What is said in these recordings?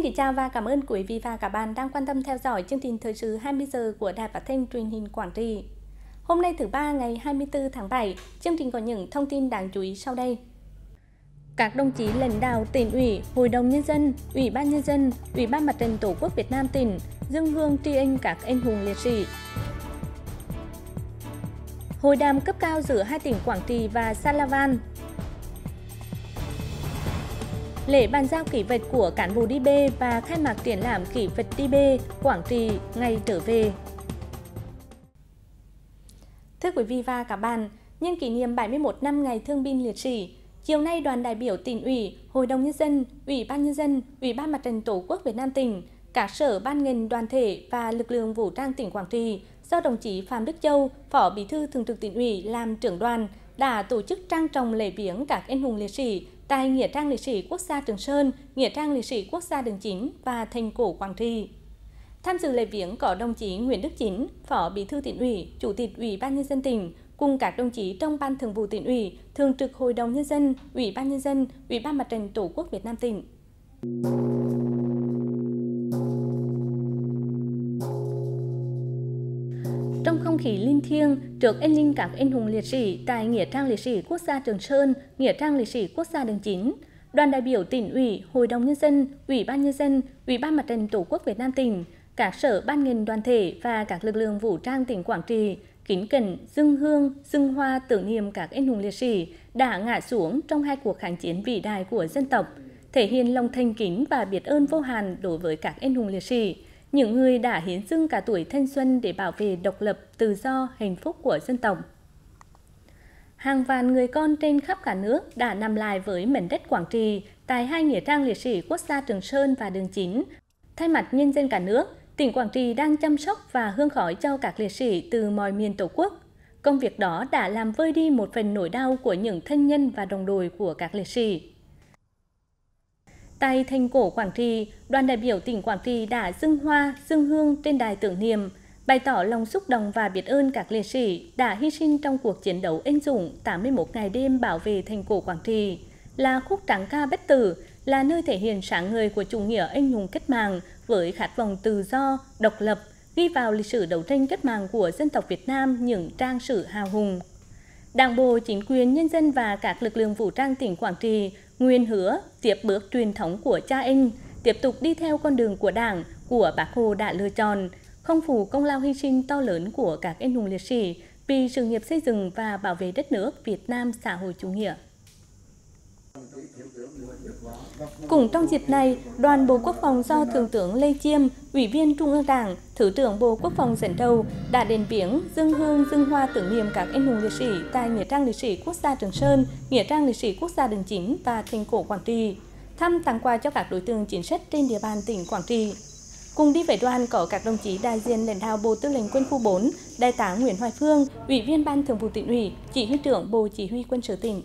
Xin kính chào và cảm ơn quý vị và các bạn đang quan tâm theo dõi chương trình thời sự 20 giờ của Đài Phát thanh Truyền hình Quảng Trị. Hôm nay thứ ba ngày 24 tháng 7, chương trình có những thông tin đáng chú ý sau đây. Các đồng chí lãnh đạo tỉnh ủy, Hội đồng nhân dân, Ủy ban nhân dân, Ủy ban Mặt trận Tổ quốc Việt Nam tỉnh dâng hương tri ân các anh hùng liệt sĩ. Hội đàm cấp cao giữa hai tỉnh Quảng Trị và Salavan lễ bàn giao kỷ vật của cán bộ DB và khai mạc triển lãm kỷ vật DB Quảng Trị ngày trở về. Thưa quý vị và các bạn, nhân kỷ niệm 71 năm ngày thương binh liệt sĩ, chiều nay đoàn đại biểu tỉnh ủy, Hội đồng nhân dân, Ủy ban nhân dân, Ủy ban Mặt trận Tổ quốc Việt Nam tỉnh, các sở ban ngành đoàn thể và lực lượng vũ trang tỉnh Quảng Trị do đồng chí Phạm Đức Châu, Phó Bí thư Thường trực tỉnh ủy làm trưởng đoàn đã tổ chức trang trọng lễ viếng các anh hùng liệt sĩ tại Nghĩa trang lịch sử quốc gia Trường Sơn, Nghĩa trang lịch sử quốc gia Đường Chính và thành cổ Quảng Trị. Tham dự lễ viếng có đồng chí Nguyễn Đức Chính, Phó Bí thư tỉnh ủy, Chủ tịch Ủy ban nhân dân tỉnh cùng các đồng chí trong ban thường vụ tỉnh ủy, thường trực Hội đồng nhân dân, Ủy ban nhân dân, Ủy ban Mặt trận Tổ quốc Việt Nam tỉnh. Khí linh thiêng trước anh linh các anh hùng liệt sĩ tại nghĩa trang liệt sĩ quốc gia Trường Sơn, nghĩa trang liệt sĩ quốc gia Đường Chín, đoàn đại biểu tỉnh ủy, hội đồng nhân dân, ủy ban nhân dân, ủy ban mặt trận tổ quốc Việt Nam tỉnh, các sở ban ngành đoàn thể và các lực lượng vũ trang tỉnh Quảng Trị kính cẩn dâng hương, dâng hoa tưởng niệm các anh hùng liệt sĩ đã ngã xuống trong hai cuộc kháng chiến vĩ đại của dân tộc, thể hiện lòng thành kính và biết ơn vô hạn đối với các anh hùng liệt sĩ những người đã hiến dâng cả tuổi thanh xuân để bảo vệ độc lập, tự do, hạnh phúc của dân tộc. Hàng vạn người con trên khắp cả nước đã nằm lại với mảnh đất Quảng Trị tại hai nghĩa trang liệt sĩ quốc gia Trường Sơn và Đường Chín. Thay mặt nhân dân cả nước, tỉnh Quảng Trị đang chăm sóc và hương khói cho các liệt sĩ từ mọi miền Tổ quốc. Công việc đó đã làm vơi đi một phần nỗi đau của những thân nhân và đồng đội của các liệt sĩ. Tại thành cổ Quảng Trị, đoàn đại biểu tỉnh Quảng Trị đã dâng hoa, dâng hương trên đài tưởng niệm, bày tỏ lòng xúc động và biết ơn các liệt sĩ đã hy sinh trong cuộc chiến đấu anh dũng 81 ngày đêm bảo vệ thành cổ Quảng Trị, là khúc tráng ca bất tử, là nơi thể hiện sáng người của chủ nghĩa anh hùng cách mạng với khát vọng tự do, độc lập, ghi vào lịch sử đấu tranh cách mạng của dân tộc Việt Nam những trang sử hào hùng. Đảng bộ, chính quyền, nhân dân và các lực lượng vũ trang tỉnh Quảng Trị nguyên hứa tiếp bước truyền thống của cha anh, tiếp tục đi theo con đường của Đảng, của Bác Hồ đã lựa chọn, không phủ công lao hy sinh to lớn của các anh hùng liệt sĩ vì sự nghiệp xây dựng và bảo vệ đất nước Việt Nam xã hội chủ nghĩa. Cũng trong dịp này, đoàn Bộ Quốc phòng do Thượng tướng Lê Chiêm, Ủy viên Trung ương Đảng, Thứ trưởng Bộ Quốc phòng dẫn đầu đã đến viếng dân hương dân hoa tưởng niệm các anh hùng liệt sĩ tại Nghĩa trang liệt sĩ quốc gia Trường Sơn, Nghĩa trang liệt sĩ quốc gia Đường Chính và thành cổ Quảng Trị, thăm tặng quà cho các đối tượng chính sách trên địa bàn tỉnh Quảng Trị. Cùng đi với đoàn có các đồng chí đại diện lãnh đạo Bộ Tư lệnh Quân khu 4, Đại tá Nguyễn Hoài Phương, Ủy viên Ban Thường vụ tỉnh ủy, Chỉ huy trưởng Bộ Chỉ huy Quân sự tỉnh.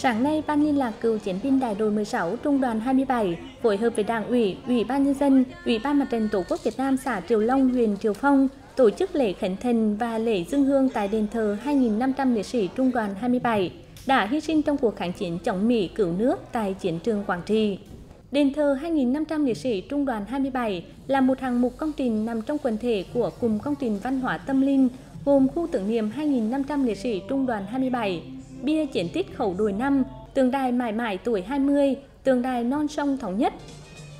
Sáng nay, Ban liên lạc cựu chiến binh đại đội 16 Trung đoàn 27 phối hợp với Đảng ủy, Ủy ban nhân dân, Ủy ban Mặt trận Tổ quốc Việt Nam xã Triều Long, huyện Triều Phong tổ chức lễ khánh thành và lễ dân hương tại đền thờ 2.500 liệt sĩ Trung đoàn 27 đã hy sinh trong cuộc kháng chiến chống Mỹ cứu nước tại chiến trường Quảng Trị. Đền thờ 2.500 liệt sĩ Trung đoàn 27 là một hạng mục công trình nằm trong quần thể của cùng công trình văn hóa tâm linh gồm khu tưởng niệm 2.500 liệt sĩ Trung đoàn 27 bia chiến tích khẩu đồi năm, tường đài mãi mãi tuổi 20, tường đài non sông thống nhất.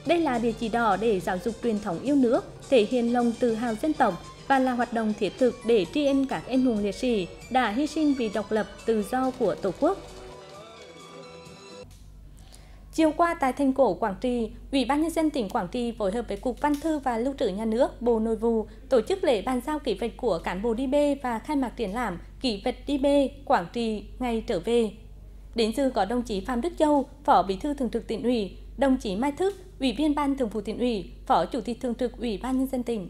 Đây là địa chỉ đỏ để giáo dục truyền thống yêu nước, thể hiện lòng tự hào dân tộc và là hoạt động thiết thực để tri ân các anh hùng liệt sĩ đã hy sinh vì độc lập tự do của Tổ quốc. Chiều qua tại thành cổ Quảng Trị, Ủy ban nhân dân tỉnh Quảng Trị phối hợp với Cục Văn thư và Lưu trữ Nhà nước, Bộ Nội vụ tổ chức lễ bàn giao kỷ vật của cán bộ DB và khai mạc triển lãm kỷ vật bê, Quảng Trị ngày trở về. Đến dự có đồng chí Phạm Đức Châu, Phó Bí thư Thường trực tỉnh ủy, đồng chí Mai Thức, Ủy viên Ban Thường vụ tỉnh ủy, Phó Chủ tịch Thường trực Ủy ban nhân dân tỉnh.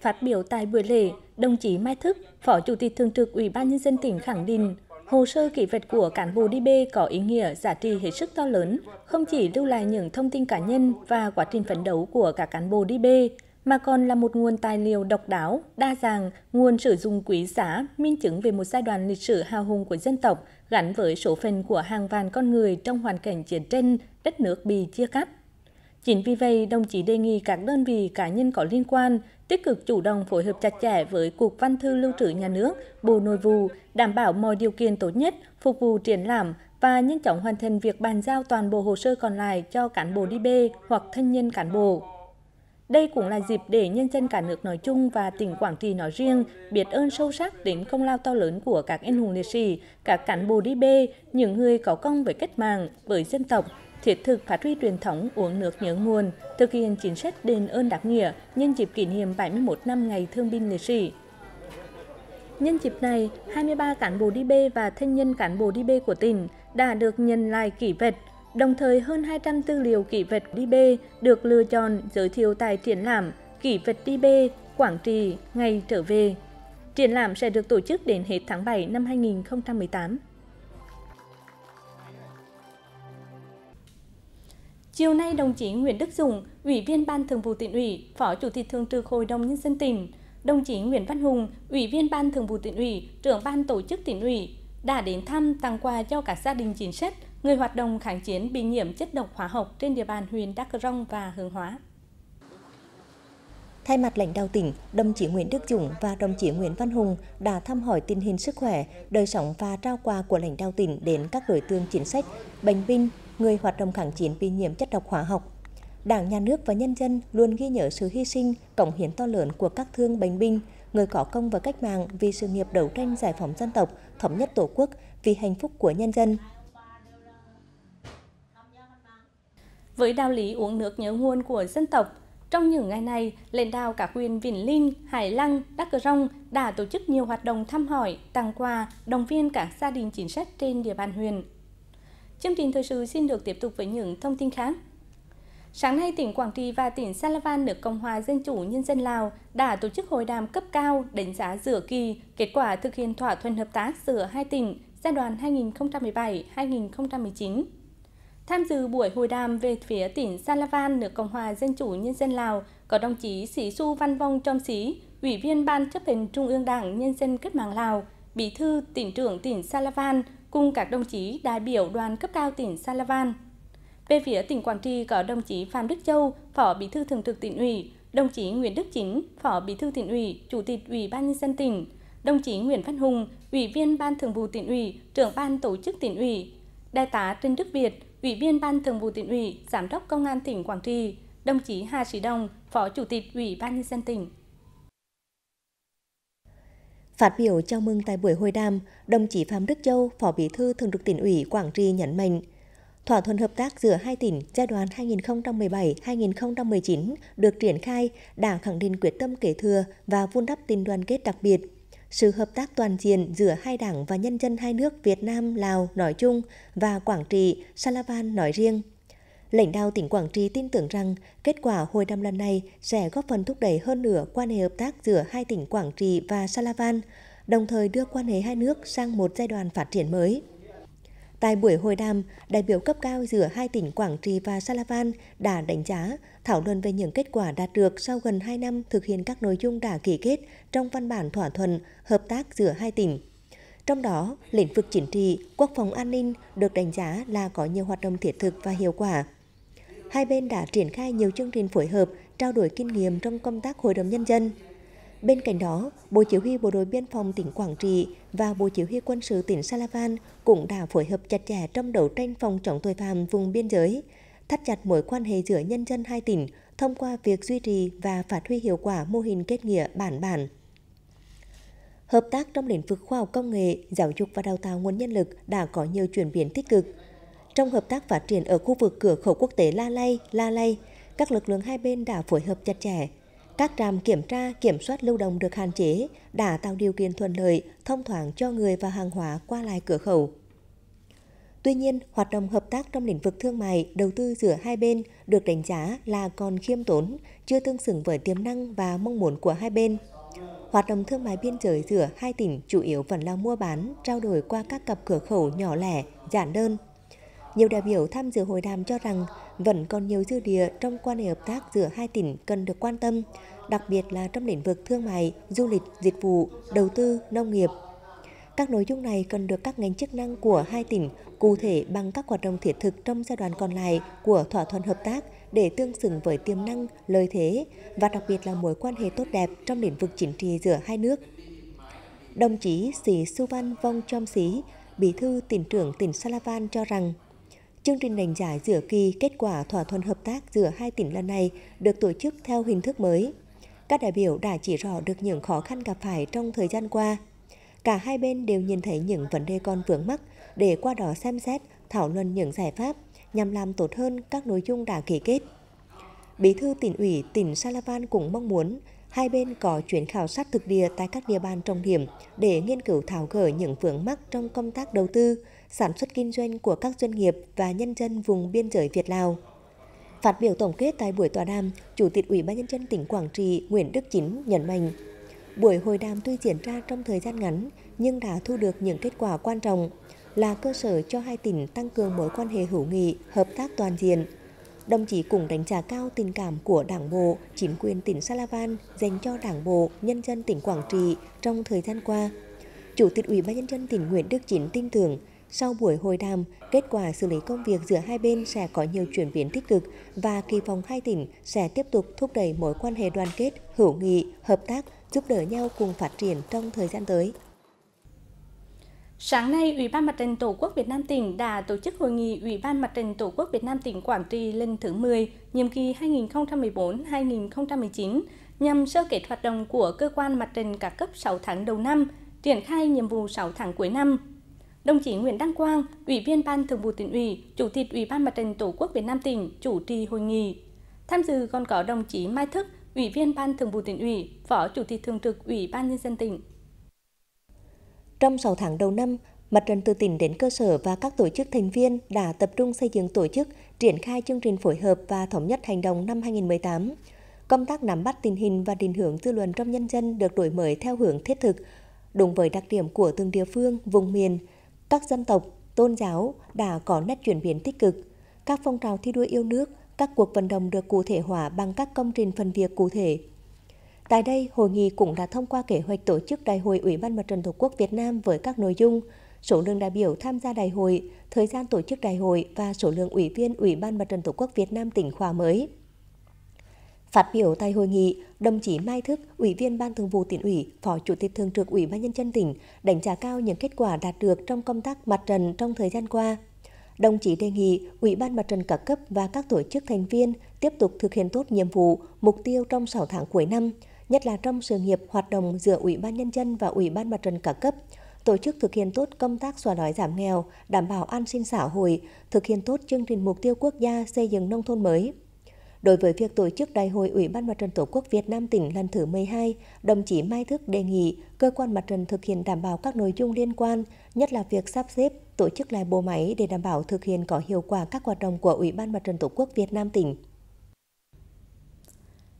Phát biểu tại buổi lễ, đồng chí Mai Thức, Phó Chủ tịch Thường trực Ủy ban nhân dân tỉnh khẳng định Hồ sơ kỷ vật của cán bộ DB có ý nghĩa giá trị hết sức to lớn, không chỉ lưu lại những thông tin cá nhân và quá trình phấn đấu của các cán bộ DB, mà còn là một nguồn tài liệu độc đáo, đa dạng, nguồn sử dụng quý giá, minh chứng về một giai đoạn lịch sử hào hùng của dân tộc gắn với số phận của hàng vạn con người trong hoàn cảnh chiến tranh, đất nước bị chia cắt. Chính vì vậy, đồng chí đề nghị các đơn vị cá nhân có liên quan tích cực chủ động phối hợp chặt chẽ với Cục Văn thư Lưu trữ Nhà nước, Bộ Nội vụ, đảm bảo mọi điều kiện tốt nhất phục vụ triển lãm và nhanh chóng hoàn thành việc bàn giao toàn bộ hồ sơ còn lại cho cán bộ đi bê hoặc thân nhân cán bộ. Đây cũng là dịp để nhân dân cả nước nói chung và tỉnh Quảng Trị nói riêng biết ơn sâu sắc đến công lao to lớn của các anh hùng liệt sĩ, các cán bộ đi bê, những người có công với cách mạng, với dân tộc, thiết thực phát huy truyền thống uống nước nhớ nguồn, thực hiện chính sách đền ơn đáp nghĩa nhân dịp kỷ niệm 71 năm ngày thương binh liệt sĩ. Nhân dịp này, 23 cán bộ đi bê và thân nhân cán bộ đi bê của tỉnh đã được nhận lại kỷ vật Đồng thời hơn 200 tư liệu kỷ vật đi bê được lựa chọn giới thiệu tại triển lãm Kỷ vật đi bê Quảng Trị ngày trở về. Triển lãm sẽ được tổ chức đến hết tháng 7 năm 2018. Chiều nay, đồng chí Nguyễn Đức Dũng, Ủy viên Ban Thường vụ tỉnh ủy, Phó Chủ tịch Thường trực Hội đồng Nhân dân tỉnh, đồng chí Nguyễn Văn Hùng, Ủy viên Ban Thường vụ tỉnh ủy, trưởng Ban Tổ chức tỉnh ủy, đã đến thăm tặng quà cho các gia đình chính sách người hoạt động kháng chiến bị nhiễm chất độc hóa học trên địa bàn huyện Đắk Rông và Hương Hóa. Thay mặt lãnh đạo tỉnh, đồng chí Nguyễn Đức Dũng và đồng chí Nguyễn Văn Hùng đã thăm hỏi tình hình sức khỏe, đời sống và trao quà của lãnh đạo tỉnh đến các đối tượng chính sách, bệnh binh, người hoạt động kháng chiến bị nhiễm chất độc hóa học. Đảng, Nhà nước và nhân dân luôn ghi nhớ sự hy sinh, cống hiến to lớn của các thương bệnh binh, người có công và cách mạng vì sự nghiệp đấu tranh giải phóng dân tộc, thống nhất tổ quốc, vì hạnh phúc của nhân dân. Với đạo lý uống nước nhớ nguồn của dân tộc, trong những ngày này, lãnh đạo các huyện Vĩnh Linh, Hải Lăng, Đắk Cờ Rông đã tổ chức nhiều hoạt động thăm hỏi, tặng quà, động viên các gia đình chính sách trên địa bàn huyện. Chương trình thời sự xin được tiếp tục với những thông tin khác. Sáng nay, tỉnh Quảng Trị và tỉnh Salavan nước Cộng hòa Dân chủ Nhân dân Lào đã tổ chức hội đàm cấp cao đánh giá giữa kỳ kết quả thực hiện thỏa thuận hợp tác giữa hai tỉnh giai đoạn 2017-2019. Tham dự buổi hội đàm về phía tỉnh Salavan, nước Cộng hòa Dân chủ Nhân dân Lào, có đồng chí Sĩ Su Văn Vong Trong Sĩ, Ủy viên Ban chấp hành Trung ương Đảng Nhân dân Cách mạng Lào, Bí thư tỉnh trưởng tỉnh Salavan cùng các đồng chí đại biểu đoàn cấp cao tỉnh Salavan. Về phía tỉnh Quảng Trị có đồng chí Phạm Đức Châu, Phó Bí thư Thường trực tỉnh ủy, đồng chí Nguyễn Đức Chính, Phó Bí thư tỉnh ủy, Chủ tịch Ủy ban nhân dân tỉnh, đồng chí Nguyễn Văn Hùng, Ủy viên Ban Thường vụ tỉnh ủy, trưởng ban tổ chức tỉnh ủy, Đại tá Trần Đức Việt, Ủy viên Ban Thường vụ tỉnh ủy, Giám đốc Công an tỉnh Quảng Trị, đồng chí Hà Sĩ Đồng, Phó Chủ tịch Ủy ban nhân dân tỉnh. Phát biểu chào mừng tại buổi hội đàm, đồng chí Phạm Đức Châu, Phó Bí thư Thường trực tỉnh ủy Quảng Trị nhấn mạnh, thỏa thuận hợp tác giữa hai tỉnh giai đoạn 2017-2019 được triển khai đã khẳng định quyết tâm kế thừa và vun đắp tình đoàn kết đặc biệt sự hợp tác toàn diện giữa hai đảng và nhân dân hai nước Việt Nam, Lào nói chung và Quảng Trị, Salavan nói riêng. Lãnh đạo tỉnh Quảng Trị tin tưởng rằng kết quả hội đàm lần này sẽ góp phần thúc đẩy hơn nữa quan hệ hợp tác giữa hai tỉnh Quảng Trị và Salavan, đồng thời đưa quan hệ hai nước sang một giai đoạn phát triển mới. Tại buổi hội đàm, đại biểu cấp cao giữa hai tỉnh Quảng Trị và Salavan đã đánh giá, thảo luận về những kết quả đạt được sau gần 2 năm thực hiện các nội dung đã ký kết trong văn bản thỏa thuận hợp tác giữa hai tỉnh. Trong đó, lĩnh vực chính trị, quốc phòng an ninh được đánh giá là có nhiều hoạt động thiết thực và hiệu quả. Hai bên đã triển khai nhiều chương trình phối hợp, trao đổi kinh nghiệm trong công tác hội đồng nhân dân, Bên cạnh đó, Bộ Chỉ huy Bộ đội Biên phòng tỉnh Quảng Trị và Bộ Chỉ huy Quân sự tỉnh Salavan cũng đã phối hợp chặt chẽ trong đấu tranh phòng chống tội phạm vùng biên giới, thắt chặt mối quan hệ giữa nhân dân hai tỉnh thông qua việc duy trì và phát huy hiệu quả mô hình kết nghĩa bản bản. Hợp tác trong lĩnh vực khoa học công nghệ, giáo dục và đào tạo nguồn nhân lực đã có nhiều chuyển biến tích cực. Trong hợp tác phát triển ở khu vực cửa khẩu quốc tế La Lay, La Lay, các lực lượng hai bên đã phối hợp chặt chẽ, các trạm kiểm tra, kiểm soát lưu động được hạn chế đã tạo điều kiện thuận lợi, thông thoáng cho người và hàng hóa qua lại cửa khẩu. Tuy nhiên, hoạt động hợp tác trong lĩnh vực thương mại, đầu tư giữa hai bên được đánh giá là còn khiêm tốn, chưa tương xứng với tiềm năng và mong muốn của hai bên. Hoạt động thương mại biên giới giữa hai tỉnh chủ yếu vẫn là mua bán, trao đổi qua các cặp cửa khẩu nhỏ lẻ, giản đơn. Nhiều đại biểu tham dự hội đàm cho rằng vẫn còn nhiều dư địa trong quan hệ hợp tác giữa hai tỉnh cần được quan tâm, đặc biệt là trong lĩnh vực thương mại, du lịch, dịch vụ, đầu tư, nông nghiệp. Các nội dung này cần được các ngành chức năng của hai tỉnh cụ thể bằng các hoạt động thiết thực trong giai đoạn còn lại của thỏa thuận hợp tác để tương xứng với tiềm năng, lợi thế và đặc biệt là mối quan hệ tốt đẹp trong lĩnh vực chính trị giữa hai nước. Đồng chí Sĩ Suvan Vong Chom Sĩ, Bí thư tỉnh trưởng tỉnh Salavan cho rằng Chương trình đánh giá giữa kỳ kết quả thỏa thuận hợp tác giữa hai tỉnh lần này được tổ chức theo hình thức mới. Các đại biểu đã chỉ rõ được những khó khăn gặp phải trong thời gian qua. Cả hai bên đều nhìn thấy những vấn đề còn vướng mắc để qua đó xem xét, thảo luận những giải pháp nhằm làm tốt hơn các nội dung đã ký kết. Bí thư tỉnh ủy tỉnh Salavan cũng mong muốn hai bên có chuyến khảo sát thực địa tại các địa bàn trọng điểm để nghiên cứu tháo gỡ những vướng mắc trong công tác đầu tư, sản xuất kinh doanh của các doanh nghiệp và nhân dân vùng biên giới Việt Lào. Phát biểu tổng kết tại buổi tọa đàm, Chủ tịch Ủy ban nhân dân tỉnh Quảng Trị Nguyễn Đức Chính nhấn mạnh, buổi hội đàm tuy diễn ra trong thời gian ngắn nhưng đã thu được những kết quả quan trọng, là cơ sở cho hai tỉnh tăng cường mối quan hệ hữu nghị, hợp tác toàn diện. Đồng chí cũng đánh giá cao tình cảm của Đảng bộ, chính quyền tỉnh Salavan dành cho Đảng bộ, nhân dân tỉnh Quảng Trị trong thời gian qua. Chủ tịch Ủy ban nhân dân tỉnh Nguyễn Đức Chính tin tưởng sau buổi hội đàm, kết quả xử lý công việc giữa hai bên sẽ có nhiều chuyển biến tích cực và kỳ vọng hai tỉnh sẽ tiếp tục thúc đẩy mối quan hệ đoàn kết, hữu nghị, hợp tác, giúp đỡ nhau cùng phát triển trong thời gian tới. Sáng nay, Ủy ban Mặt trận Tổ quốc Việt Nam tỉnh đã tổ chức hội nghị Ủy ban Mặt trận Tổ quốc Việt Nam tỉnh Quảng Trị lần thứ 10, nhiệm kỳ 2014-2019, nhằm sơ kết hoạt động của cơ quan mặt trận các cấp 6 tháng đầu năm, triển khai nhiệm vụ 6 tháng cuối năm. Đồng chí Nguyễn Đăng Quang, Ủy viên Ban Thường vụ tỉnh ủy, Chủ tịch Ủy ban Mặt trận Tổ quốc Việt Nam tỉnh chủ trì hội nghị. Tham dự còn có đồng chí Mai Thức, Ủy viên Ban Thường vụ tỉnh ủy, Phó Chủ tịch Thường trực Ủy ban nhân dân tỉnh. Trong 6 tháng đầu năm, Mặt trận từ tỉnh đến cơ sở và các tổ chức thành viên đã tập trung xây dựng tổ chức, triển khai chương trình phối hợp và thống nhất hành động năm 2018. Công tác nắm bắt tình hình và định hướng dư luận trong nhân dân được đổi mới theo hướng thiết thực, đúng với đặc điểm của từng địa phương, vùng miền, các dân tộc, tôn giáo đã có nét chuyển biến tích cực. Các phong trào thi đua yêu nước, các cuộc vận động được cụ thể hóa bằng các công trình phần việc cụ thể, Tại đây, hội nghị cũng đã thông qua kế hoạch tổ chức Đại hội Ủy ban Mặt trận Tổ quốc Việt Nam với các nội dung số lượng đại biểu tham gia đại hội, thời gian tổ chức đại hội và số lượng ủy viên Ủy ban Mặt trận Tổ quốc Việt Nam tỉnh khóa mới. Phát biểu tại hội nghị, đồng chí Mai Thức, Ủy viên Ban Thường vụ tỉnh ủy, Phó Chủ tịch Thường trực Ủy ban nhân dân tỉnh đánh giá cao những kết quả đạt được trong công tác mặt trận trong thời gian qua. Đồng chí đề nghị Ủy ban Mặt trận các cấp và các tổ chức thành viên tiếp tục thực hiện tốt nhiệm vụ, mục tiêu trong 6 tháng cuối năm, nhất là trong sự nghiệp hoạt động giữa Ủy ban Nhân dân và Ủy ban Mặt trận các cấp, tổ chức thực hiện tốt công tác xóa đói giảm nghèo, đảm bảo an sinh xã hội, thực hiện tốt chương trình mục tiêu quốc gia xây dựng nông thôn mới. Đối với việc tổ chức Đại hội Ủy ban Mặt trận Tổ quốc Việt Nam tỉnh lần thứ 12, đồng chí Mai Thức đề nghị cơ quan mặt trận thực hiện đảm bảo các nội dung liên quan, nhất là việc sắp xếp, tổ chức lại bộ máy để đảm bảo thực hiện có hiệu quả các hoạt động của Ủy ban Mặt trận Tổ quốc Việt Nam tỉnh.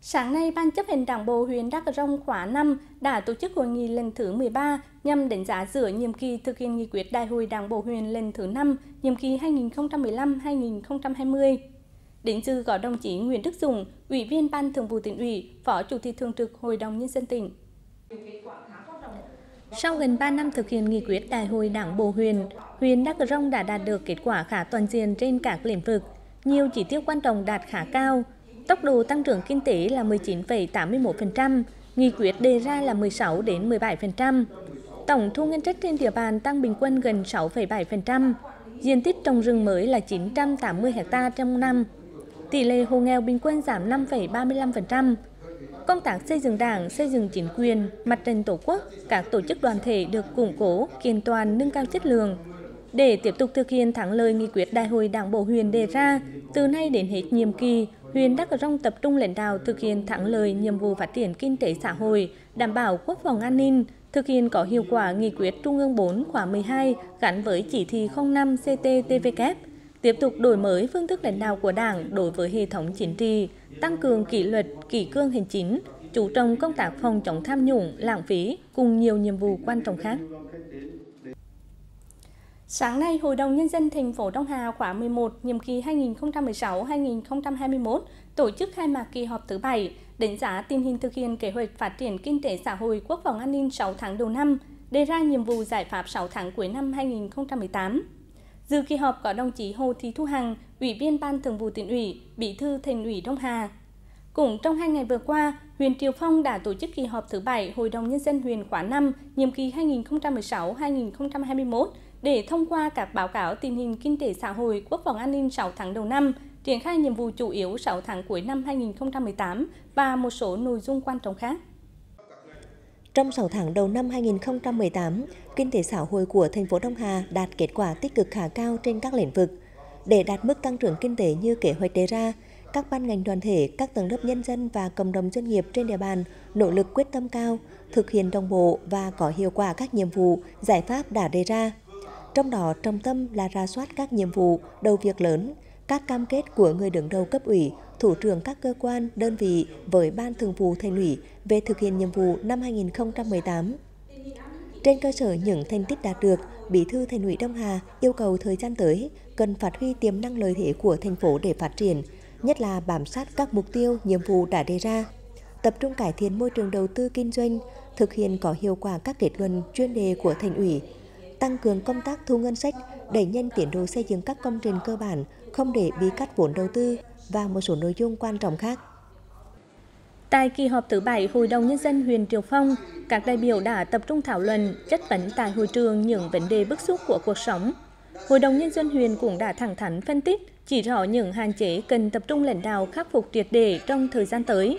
Sáng nay, Ban chấp hành Đảng bộ huyện Đắk Rông khóa 5 đã tổ chức hội nghị lần thứ 13 nhằm đánh giá giữa nhiệm kỳ thực hiện nghị quyết Đại hội Đảng bộ huyện lần thứ 5, nhiệm kỳ 2015-2020. Đến dự có đồng chí Nguyễn Đức Dũng, Ủy viên Ban Thường vụ tỉnh ủy, Phó Chủ tịch Thường trực Hội đồng Nhân dân tỉnh. Sau gần 3 năm thực hiện nghị quyết Đại hội Đảng bộ huyện, huyện Đắk Rông đã đạt được kết quả khá toàn diện trên các lĩnh vực. Nhiều chỉ tiêu quan trọng đạt khá cao, Tốc độ tăng trưởng kinh tế là 19,81%, nghị quyết đề ra là 16 đến 17%. Tổng thu ngân sách trên địa bàn tăng bình quân gần 6,7%. Diện tích trồng rừng mới là 980 ha trong năm. Tỷ lệ hộ nghèo bình quân giảm 5,35%. Công tác xây dựng đảng, xây dựng chính quyền, mặt trận tổ quốc, các tổ chức đoàn thể được củng cố, kiện toàn, nâng cao chất lượng. Để tiếp tục thực hiện thắng lợi nghị quyết đại hội đảng bộ huyện đề ra, từ nay đến hết nhiệm kỳ, huyện Đắk Rông tập trung lãnh đạo thực hiện thắng lợi nhiệm vụ phát triển kinh tế xã hội, đảm bảo quốc phòng an ninh, thực hiện có hiệu quả nghị quyết Trung ương 4 khóa 12 gắn với chỉ thị 05 CTTVK, tiếp tục đổi mới phương thức lãnh đạo của Đảng đối với hệ thống chính trị, tăng cường kỷ luật, kỷ cương hành chính, chú trọng công tác phòng chống tham nhũng, lãng phí cùng nhiều nhiệm vụ quan trọng khác. Sáng nay, Hội đồng Nhân dân thành phố Đông Hà khóa 11, nhiệm kỳ 2016-2021 tổ chức khai mạc kỳ họp thứ 7, đánh giá tình hình thực hiện kế hoạch phát triển kinh tế xã hội quốc phòng an ninh 6 tháng đầu năm, đề ra nhiệm vụ giải pháp 6 tháng cuối năm 2018. Dự kỳ họp có đồng chí Hồ Thị Thu Hằng, Ủy viên Ban Thường vụ Tỉnh ủy, Bí thư Thành ủy Đông Hà. Cũng trong hai ngày vừa qua, huyện Triều Phong đã tổ chức kỳ họp thứ bảy Hội đồng Nhân dân huyện khóa 5, nhiệm kỳ 2016-2021 để thông qua các báo cáo tình hình kinh tế xã hội quốc phòng an ninh 6 tháng đầu năm, triển khai nhiệm vụ chủ yếu 6 tháng cuối năm 2018 và một số nội dung quan trọng khác. Trong 6 tháng đầu năm 2018, kinh tế xã hội của thành phố Đông Hà đạt kết quả tích cực khá cao trên các lĩnh vực. Để đạt mức tăng trưởng kinh tế như kế hoạch đề ra, các ban ngành đoàn thể, các tầng lớp nhân dân và cộng đồng doanh nghiệp trên địa bàn nỗ lực quyết tâm cao, thực hiện đồng bộ và có hiệu quả các nhiệm vụ, giải pháp đã đề ra. Trong đó, trọng tâm là ra soát các nhiệm vụ, đầu việc lớn, các cam kết của người đứng đầu cấp ủy, thủ trưởng các cơ quan, đơn vị với Ban Thường vụ Thành ủy về thực hiện nhiệm vụ năm 2018. Trên cơ sở những thành tích đạt được, Bí thư Thành ủy Đông Hà yêu cầu thời gian tới cần phát huy tiềm năng lợi thế của thành phố để phát triển, nhất là bám sát các mục tiêu, nhiệm vụ đã đề ra, tập trung cải thiện môi trường đầu tư kinh doanh, thực hiện có hiệu quả các kết luận chuyên đề của Thành ủy, tăng cường công tác thu ngân sách, đẩy nhanh tiến độ xây dựng các công trình cơ bản, không để bị cắt vốn đầu tư và một số nội dung quan trọng khác. Tại kỳ họp thứ bảy Hội đồng Nhân dân huyện Triệu Phong, các đại biểu đã tập trung thảo luận, chất vấn tại hội trường những vấn đề bức xúc của cuộc sống. Hội đồng Nhân dân huyện cũng đã thẳng thắn phân tích, chỉ rõ những hạn chế cần tập trung lãnh đạo khắc phục triệt để trong thời gian tới.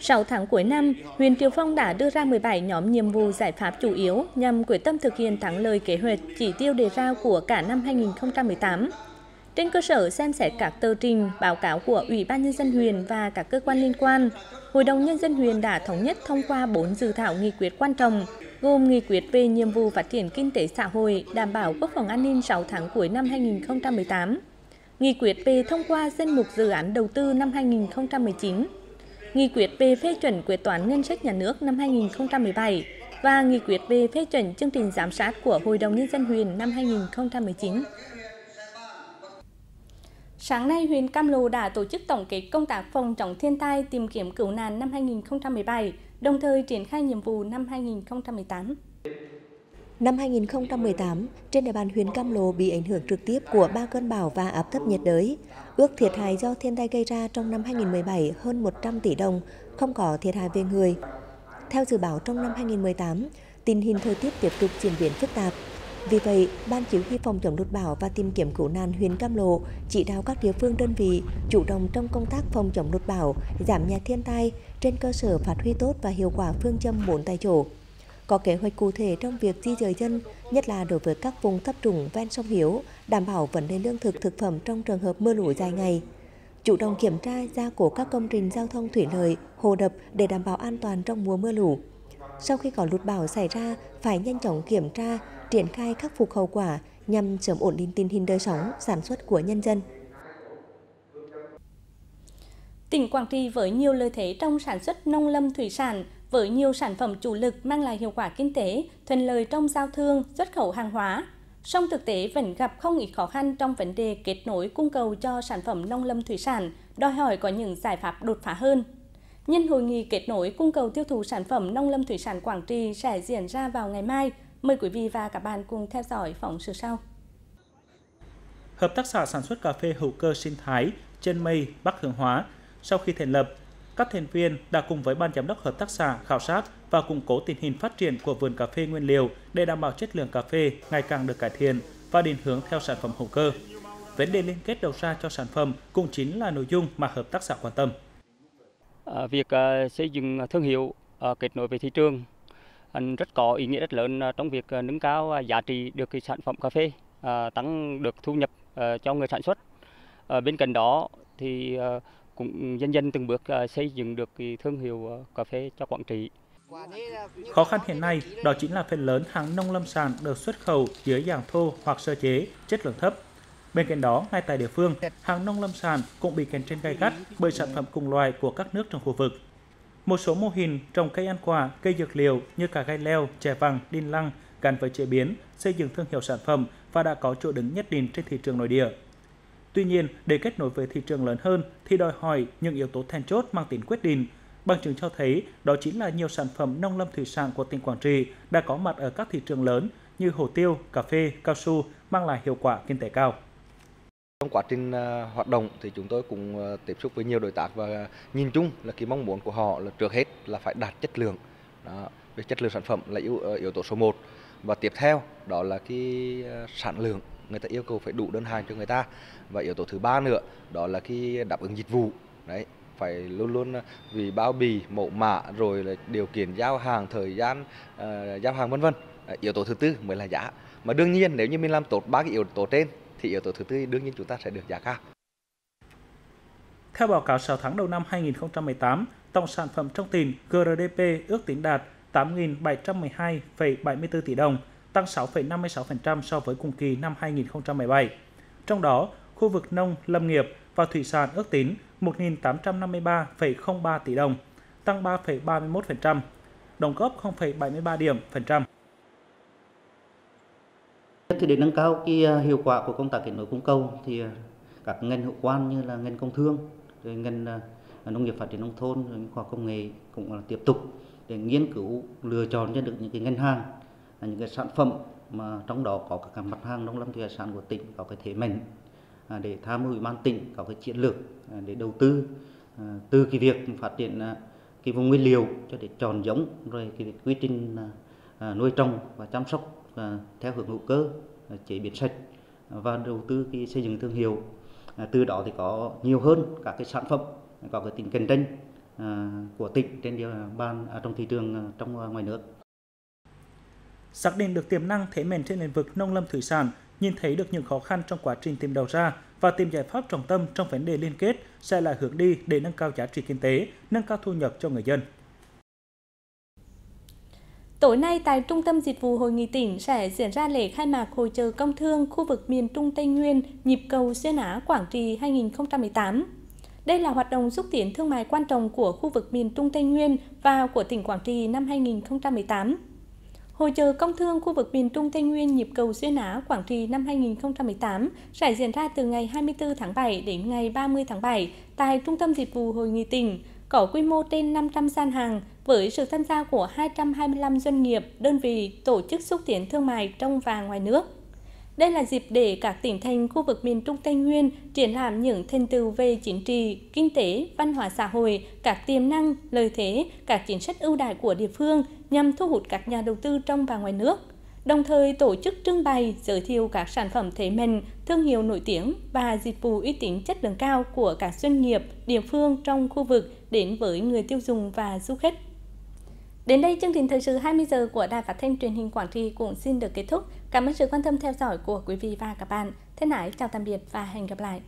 6 tháng cuối năm, huyện Triệu Phong đã đưa ra 17 nhóm nhiệm vụ giải pháp chủ yếu nhằm quyết tâm thực hiện thắng lợi kế hoạch chỉ tiêu đề ra của cả năm 2018. Trên cơ sở xem xét các tờ trình, báo cáo của Ủy ban Nhân dân huyện và các cơ quan liên quan, Hội đồng Nhân dân huyện đã thống nhất thông qua 4 dự thảo nghị quyết quan trọng, gồm nghị quyết về nhiệm vụ phát triển kinh tế xã hội, đảm bảo quốc phòng an ninh 6 tháng cuối năm 2018, nghị quyết về thông qua danh mục dự án đầu tư năm 2019, nghị quyết về phê chuẩn quyết toán ngân sách nhà nước năm 2017 và nghị quyết về phê chuẩn chương trình giám sát của Hội đồng Nhân dân huyện năm 2019. Sáng nay, huyện Cam Lô đã tổ chức tổng kết công tác phòng chống thiên tai tìm kiếm cứu nạn năm 2017, đồng thời triển khai nhiệm vụ năm 2018. Năm 2018, trên địa bàn huyện Cam Lô bị ảnh hưởng trực tiếp của ba cơn bão và áp thấp nhiệt đới. Ước thiệt hại do thiên tai gây ra trong năm 2017 hơn 100 tỷ đồng, không có thiệt hại về người. Theo dự báo trong năm 2018, tình hình thời tiết tiếp tục diễn biến phức tạp, vì vậy, Ban Chỉ huy phòng chống lụt bão và tìm kiếm cứu nạn huyện Cam Lộ chỉ đạo các địa phương đơn vị chủ động trong công tác phòng chống lụt bão, giảm nhẹ thiên tai trên cơ sở phát huy tốt và hiệu quả phương châm bốn tại chỗ. Có kế hoạch cụ thể trong việc di dời dân, nhất là đối với các vùng thấp trũng ven sông Hiếu, đảm bảo vấn đề lương thực thực phẩm trong trường hợp mưa lũ dài ngày. Chủ động kiểm tra gia cố các công trình giao thông thủy lợi, hồ đập để đảm bảo an toàn trong mùa mưa lũ. Sau khi có lụt bão xảy ra, phải nhanh chóng kiểm tra, triển khai khắc phục hậu quả nhằm sớm ổn định tình hình đời sống, sản xuất của nhân dân. Tỉnh Quảng Trị với nhiều lợi thế trong sản xuất nông lâm thủy sản, với nhiều sản phẩm chủ lực mang lại hiệu quả kinh tế, thuận lợi trong giao thương, xuất khẩu hàng hóa. Song thực tế vẫn gặp không ít khó khăn trong vấn đề kết nối cung cầu cho sản phẩm nông lâm thủy sản, đòi hỏi có những giải pháp đột phá hơn. Nhân hội nghị kết nối cung cầu tiêu thụ sản phẩm nông lâm thủy sản Quảng Trị sẽ diễn ra vào ngày mai, Mời quý vị và các bạn cùng theo dõi phóng sự sau. Hợp tác xã sản xuất cà phê hữu cơ sinh thái trên mây Bắc Hương Hóa sau khi thành lập, các thành viên đã cùng với ban giám đốc hợp tác xã khảo sát và củng cố tình hình phát triển của vườn cà phê nguyên liệu để đảm bảo chất lượng cà phê ngày càng được cải thiện và định hướng theo sản phẩm hữu cơ. Vấn đề liên kết đầu ra cho sản phẩm cũng chính là nội dung mà hợp tác xã quan tâm. À, việc uh, xây dựng thương hiệu uh, kết nối với thị trường rất có ý nghĩa rất lớn à, trong việc à, nâng cao à, giá trị được cái sản phẩm cà phê, tăng được thu nhập cho người sản xuất. Bên cạnh đó thì cũng dần dần từng bước xây dựng được cái thương hiệu cà phê cho Quảng Trị. Khó khăn hiện nay đó chính là phần lớn hàng nông lâm sản được xuất khẩu dưới dạng thô hoặc sơ chế, chất lượng thấp. Bên cạnh đó, ngay tại địa phương, hàng nông lâm sản cũng bị cạnh tranh gay gắt bởi sản phẩm cùng loài của các nước trong khu vực. Một số mô hình trồng cây ăn quả, cây dược liệu như cà gai leo, chè vàng, đinh lăng gắn với chế biến, xây dựng thương hiệu sản phẩm và đã có chỗ đứng nhất định trên thị trường nội địa. Tuy nhiên, để kết nối với thị trường lớn hơn thì đòi hỏi những yếu tố then chốt mang tính quyết định. Bằng chứng cho thấy đó chính là nhiều sản phẩm nông lâm thủy sản của tỉnh Quảng Trị đã có mặt ở các thị trường lớn như hồ tiêu, cà phê, cao su mang lại hiệu quả kinh tế cao. Trong quá trình à, hoạt động thì chúng tôi cũng à, tiếp xúc với nhiều đối tác và nhìn chung là cái mong muốn của họ là trước hết là phải đạt chất lượng. Đó, về chất lượng sản phẩm là yếu ờ, yếu tố số 1 và tiếp theo đó là cái à, sản lượng người ta yêu cầu phải đủ đơn hàng cho người ta. Và yếu tố thứ ba nữa đó là cái đáp ứng dịch vụ. Đấy phải luôn luôn vì bao bì mẫu mã rồi là điều kiện giao hàng thời gian uh, giao hàng vân vân. Yếu tố thứ tư mới là giá. Mà đương nhiên nếu như mình làm tốt ba cái yếu tố trên thì yếu tố thứ tư đương nhiên chúng ta sẽ được giá cao. Theo báo cáo 6 tháng đầu năm 2018, tổng sản phẩm trong tỉnh GRDP ước tính đạt 8.712,74 tỷ đồng, tăng 6,56% so với cùng kỳ năm 2017. Trong đó, khu vực nông, lâm nghiệp và thủy sản ước tính 1.853,03 tỷ đồng, tăng 3,31%, đồng góp 0,73 điểm phần trăm. Thì để nâng cao cái à, hiệu quả của công tác kết nối cung cầu thì à, các ngành hữu quan như là ngành công thương, rồi ngành à, nông nghiệp phát triển nông thôn, rồi khoa công nghệ cũng là tiếp tục để nghiên cứu lựa chọn cho được những cái ngân hàng, những cái sản phẩm mà trong đó có các mặt hàng nông lâm thủy sản của tỉnh có cái thế mạnh để tham mưu ủy ban tỉnh có cái chiến lược để đầu tư từ cái việc phát triển cái vùng nguyên liệu cho để chọn giống rồi cái quy trình nuôi trồng và chăm sóc theo hướng hữu cơ chế biến sạch và đầu tư cái xây dựng thương hiệu à, từ đó thì có nhiều hơn các cái sản phẩm có cái tính cạnh tranh à, của tỉnh trên địa bàn à, trong thị trường trong ngoài nước. Xác định được tiềm năng thế mạnh trên lĩnh vực nông lâm thủy sản, nhìn thấy được những khó khăn trong quá trình tìm đầu ra và tìm giải pháp trọng tâm trong vấn đề liên kết sẽ là hướng đi để nâng cao giá trị kinh tế, nâng cao thu nhập cho người dân. Tối nay tại Trung tâm Dịch vụ Hội nghị tỉnh sẽ diễn ra lễ khai mạc Hội trợ Công thương khu vực miền Trung Tây Nguyên nhịp cầu xuyên Á Quảng Trị 2018. Đây là hoạt động xúc tiến thương mại quan trọng của khu vực miền Trung Tây Nguyên và của tỉnh Quảng Trị năm 2018. Hội trợ công thương khu vực miền Trung Tây Nguyên nhịp cầu xuyên Á Quảng Trị năm 2018 sẽ diễn ra từ ngày 24 tháng 7 đến ngày 30 tháng 7 tại Trung tâm Dịch vụ Hội nghị tỉnh, có quy mô trên 500 gian hàng với sự tham gia của 225 doanh nghiệp, đơn vị, tổ chức xúc tiến thương mại trong và ngoài nước. Đây là dịp để các tỉnh thành khu vực miền Trung Tây Nguyên triển lãm những thành tựu về chính trị, kinh tế, văn hóa xã hội, các tiềm năng, lợi thế, các chính sách ưu đãi của địa phương nhằm thu hút các nhà đầu tư trong và ngoài nước. Đồng thời tổ chức trưng bày, giới thiệu các sản phẩm thế mạnh, thương hiệu nổi tiếng và dịch vụ uy tín chất lượng cao của các doanh nghiệp, địa phương trong khu vực đến với người tiêu dùng và du khách. Đến đây chương trình thời sự 20 giờ của Đài Phát thanh Truyền hình Quảng Trị cũng xin được kết thúc. Cảm ơn sự quan tâm theo dõi của quý vị và các bạn. Thân ái chào tạm biệt và hẹn gặp lại.